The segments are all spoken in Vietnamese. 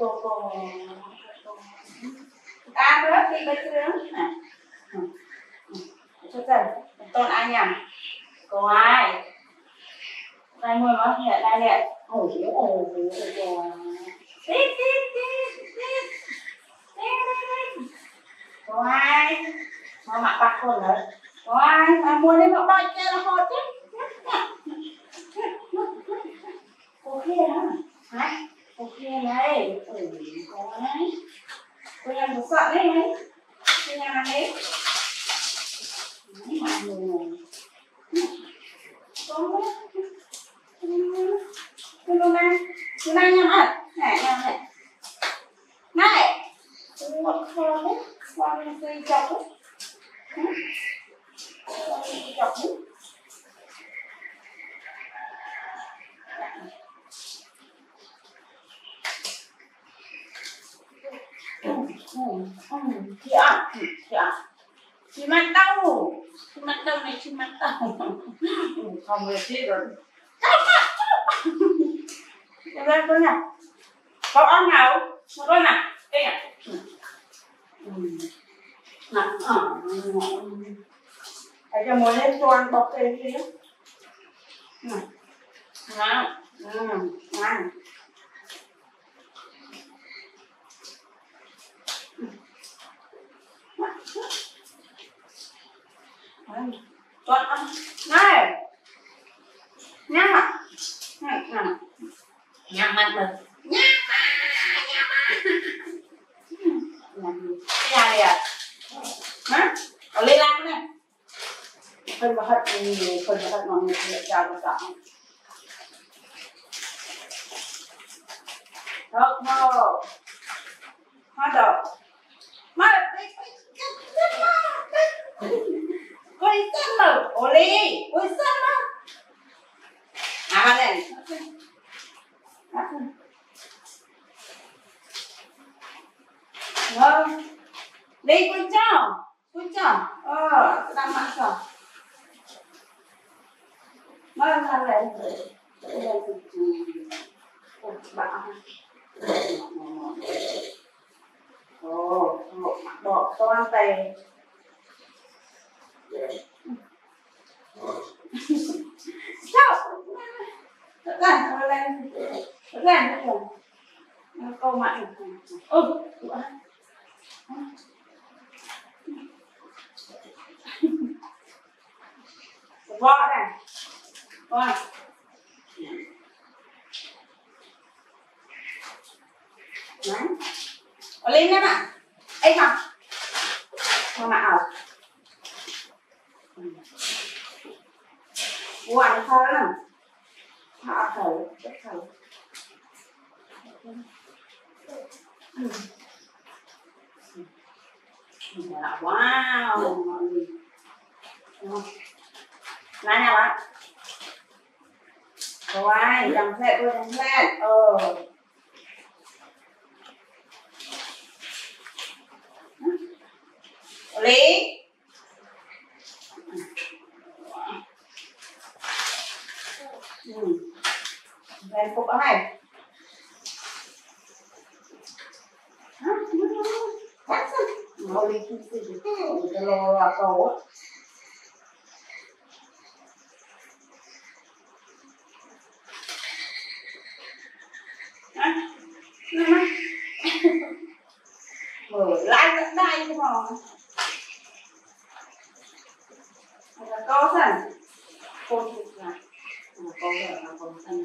cô cô à bớt đi bớt trứng nè cho dần, tôn ai nhầm cô ai? Ai mua nó nhẹ đây nè ồ ồ ồ ồ tít tít tít tít. Cô ai? Mà mặc bạc con nữa cô ai? Mà mua đi mặc bạc chơi là hot chứ cô kia đó hả cô kia này ừ cô ấy cô em một sợ đấy ấy cô em ăn đấy mà người con quá cô luôn ăn cô ăn nhầm à này nhầm này này một con đấy con cây chọc đấy con cây chọc đấy chị ạ chị ạ chị mặt đau chị mặt đau này chị mặt đau không người chị rồi em lên con nào có ăn nào Một con nào đây à nè ờ để cho muốn lên cho ăn bọc thêm kia. đó nè nè nè ăn. Này. Nhắm mặt nhắm nhắm mặt mình nhắm nhắm cái này à? Hả? Ở lên lan này. Phân và hất phân và hất mọi người sẽ chào và chào Hất mơ Hất đầu Mà Ôi sân mà Ô ly Ôi sân mà À này. Vâng Đi, con chào. Con chào. Ờ Đang mặt chào. Vâng là này Ôi mặt đỏ Sao? Thật ra, thật ra, câu mặn. Ừ, vợ này, vợ. Đấy. Ở lên em ạ. Ê không? Không nào. Buồn hơn. Thử, rất thử. Wow. Dạ. Này nha bạn. Rồi, dòng xe tôi. Ờ. Lý. Lên hả? ở này. Nó đi chút chút chút. Cái lò là cầu á. Mở lại tận đây cho mà. Là có sẵn. Cô chụp lại. Là có vẻ là còn sân.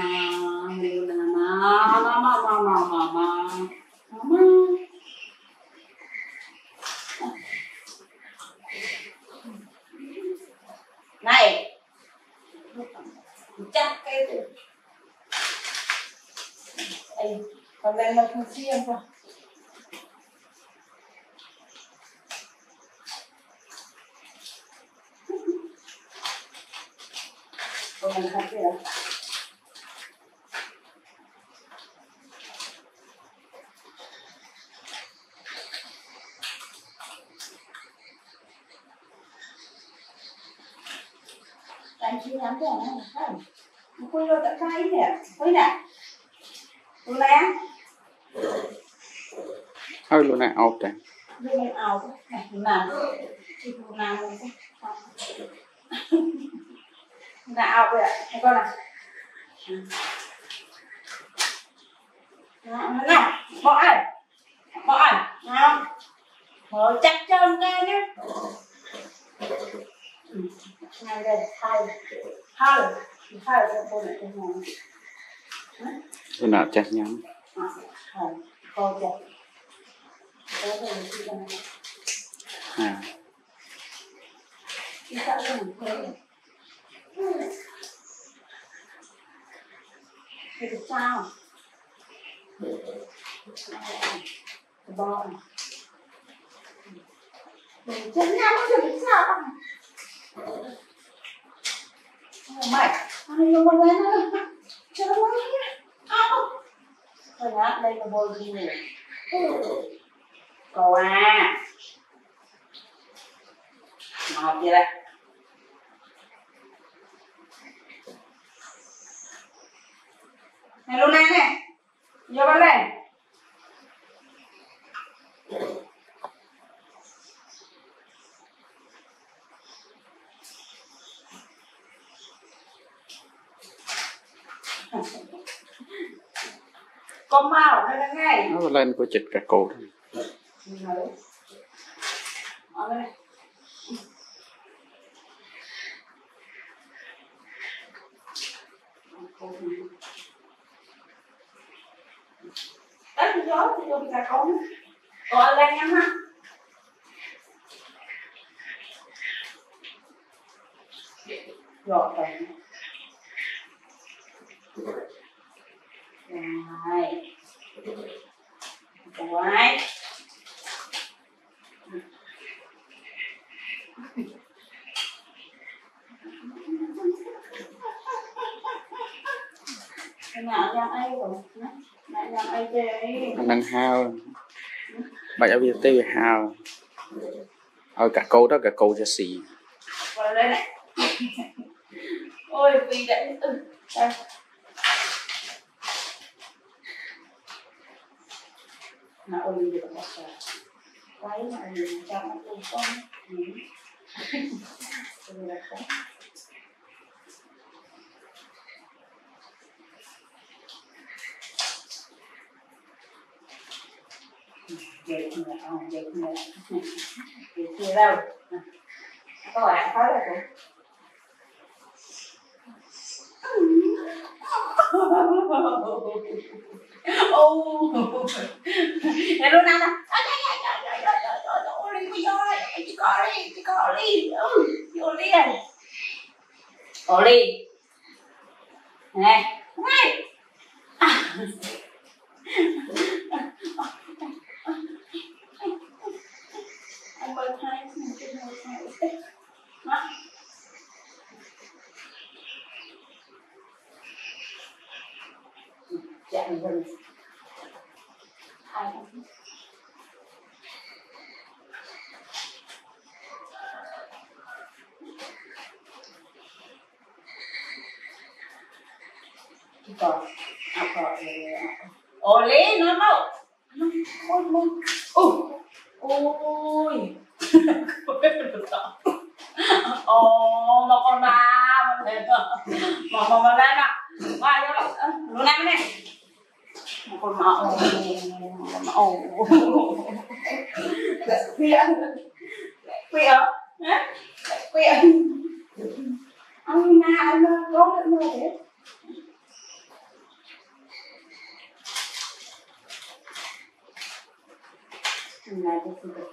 à mình là mà mà Mama. Này. Chắc cái Ê, còn lên nó không xiên không? Còn mình không biết Anh chị làm cái này không? Cô vô tận cái nè, thấy nè. Cô nè. hơi luôn này đây Đây mình ảo này, làm. Chị cô rồi. Là ảo vậy thấy con nào. Đó, nào, bỏ ảnh. Bỏ ảnh, nào. Mở chắc chân ra nhé. Ừ, đây, hai. Hai. Hai cho cô này cái này. Cái nào chắc nhắn Cô chắc, à Chị sợ cái mình quên. Thì được sao? Bò này. Đừng chân nhau chưa được sao không? Mày, ai yêu con lên nữa? Chờ nó mới nhá. Thôi nhá, đây là bôi gì nè. cô à. Ngọt vậy đây. Này Luna nè. Vô con đây. Con màu hay là ngay? Nó lên của chịch cả cổ Nhớ. Đấy, thì gió thì dùng cà con. Gọi lên em ha. Rồi, rồi. Rồi. Rồi. Cái nào nhang ai rồi? Mẹ nhang ai chơi? Nó đang hao. Giờ bây giờ tiêu hao. Ở cả câu đó cả câu cho xì. Ôi, vì đấy. Na Đây. di ôi sa một cái. Quay mà nhìn cho nó cùng con. Ừ. Ừ, là cái. Vậy cũng là, ờ, vậy kia đâu. Các bạn thấy là cũng ô hello nana ôi bây giờ chị có đi chị có đi ừ vô liền có đi này này anh bơi thay mình trên ngồi thay đó chạy dần hai năm Ito. Ako. Oli, no, no. Ôi, ôi. Ôi. Ôi. Ồ, mà con ba. Mà mà mà lên ạ. Qua vô. Luôn em này. Mà con mà ồ. Mà ồ. Khuya. Khuya. Hả? Anh na, anh có được mơ thế. được